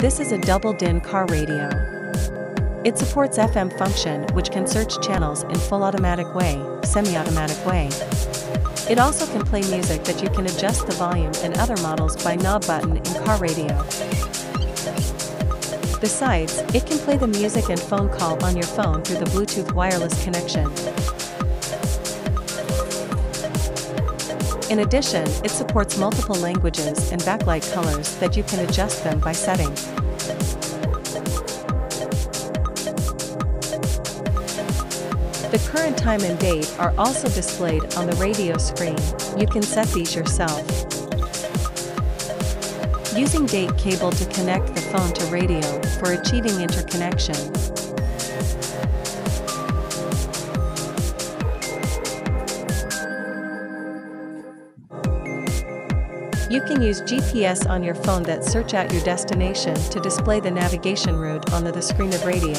This is a double DIN car radio. It supports FM function which can search channels in full automatic way, semi-automatic way. It also can play music that you can adjust the volume and other models by knob button in car radio. Besides, it can play the music and phone call on your phone through the Bluetooth wireless connection. In addition, it supports multiple languages and backlight colors that you can adjust them by setting. The current time and date are also displayed on the radio screen, you can set these yourself. Using date cable to connect the phone to radio for achieving interconnection. You can use GPS on your phone that search out your destination to display the navigation route on the, the screen of radio.